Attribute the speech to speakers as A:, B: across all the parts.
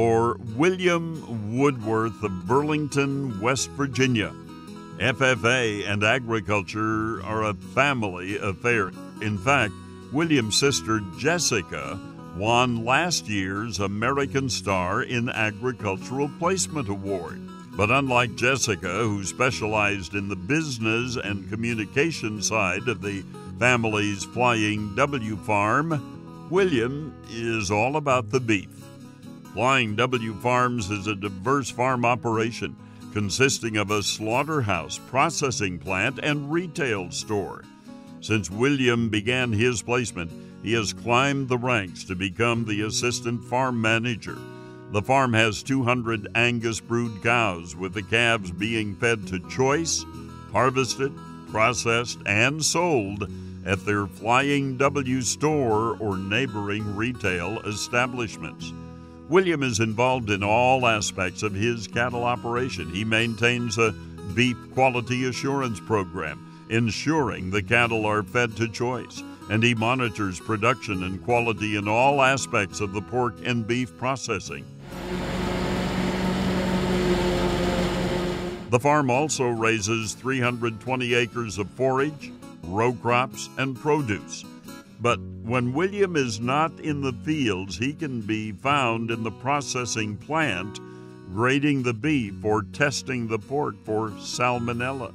A: William Woodworth of Burlington, West Virginia. FFA and agriculture are a family affair. In fact, William's sister Jessica won last year's American Star in Agricultural Placement Award. But unlike Jessica, who specialized in the business and communication side of the family's Flying W farm, William is all about the beef. Flying W Farms is a diverse farm operation consisting of a slaughterhouse, processing plant, and retail store. Since William began his placement, he has climbed the ranks to become the assistant farm manager. The farm has 200 Angus brood cows, with the calves being fed to choice, harvested, processed, and sold at their Flying W store or neighboring retail establishments. William is involved in all aspects of his cattle operation. He maintains a beef quality assurance program, ensuring the cattle are fed to choice, and he monitors production and quality in all aspects of the pork and beef processing. The farm also raises 320 acres of forage, row crops, and produce. But when William is not in the fields, he can be found in the processing plant, grading the beef or testing the pork for salmonella.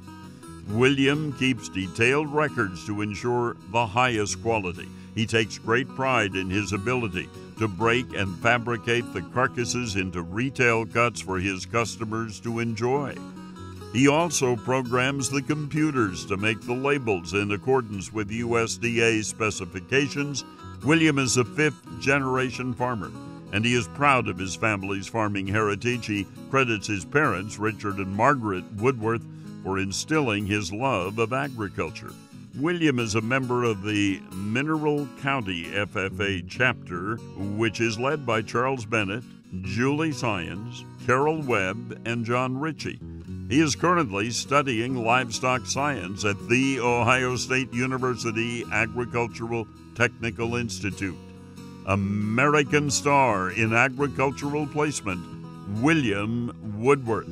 A: William keeps detailed records to ensure the highest quality. He takes great pride in his ability to break and fabricate the carcasses into retail cuts for his customers to enjoy. He also programs the computers to make the labels in accordance with USDA specifications. William is a fifth generation farmer, and he is proud of his family's farming heritage. He credits his parents, Richard and Margaret Woodworth, for instilling his love of agriculture. William is a member of the Mineral County FFA chapter, which is led by Charles Bennett, Julie Syons, Carol Webb, and John Ritchie. He is currently studying livestock science at The Ohio State University Agricultural Technical Institute. American star in agricultural placement, William Woodworth.